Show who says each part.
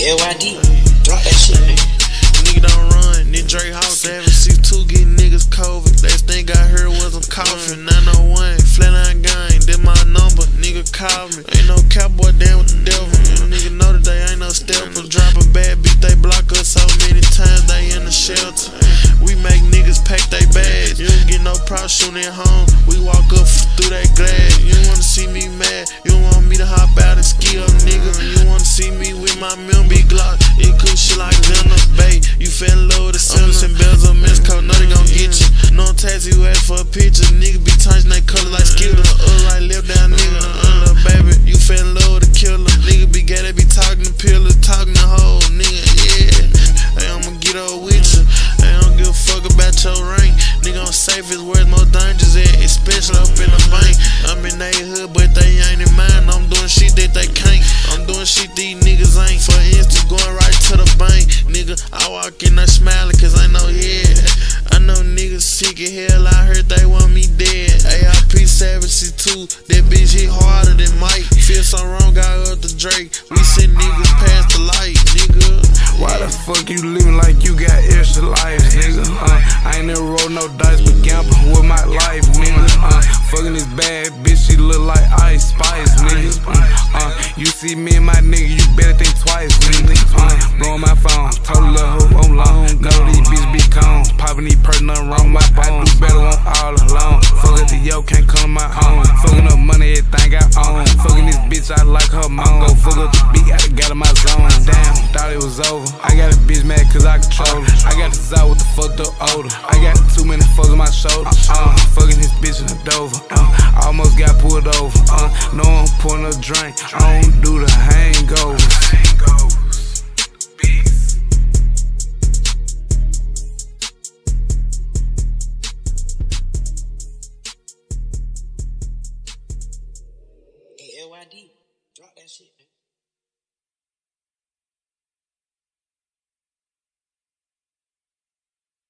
Speaker 1: LYD.
Speaker 2: Drop that shit, man. Nigga don't run, then Dre Hawk. 762 getting niggas COVID. Last thing I heard was I'm coughing. 901, flatline gang, then my number. Nigga call me. Ain't no cowboy down with the devil. And nigga know that they ain't no steppers. Dropping bad beat, they block us so many times they in the shelter. We make niggas pack they bags. You don't get no props shooting home. We walk up through that glass. You don't wanna see me mad. You don't my Milby Glock. It cool shit like Venom Bay. You fell in love with and bells of Miss Code. Know they gon' get you. No taxi, you ask for a picture. Nigga be changing they color like Skittles. For instance, going right to the bank. Nigga, I walk in there smiling cause I know, yeah. I know niggas sick of hell. I heard they want me dead. AIP 72, that bitch hit harder than Mike. Feel so wrong, got up the Drake. We send niggas past the light, nigga. Why the
Speaker 3: fuck you living like you got extra see me and my nigga, you better think twice, nigga. Uh, blowing my phone, told her who I'm long. Know these bitches be cones, popping these perks, nothing wrong with my bones. Better want all alone. Fuck at the yo, can't come my own. Fucking up money, everything I own. Fucking this bitch, I like her mom. Go fuck up the beat, I got in my zone. Damn, thought it was over. I got a bitch mad cause I control her. I got this out with the fucked up odor. I got too many fucks on my shoulder. Uh, fucking this bitch in the Dover. Uh, almost got pulled over. Uh, no I'm pouring a drink. I don't do the hangovers.
Speaker 1: LYD, drop that shit, man.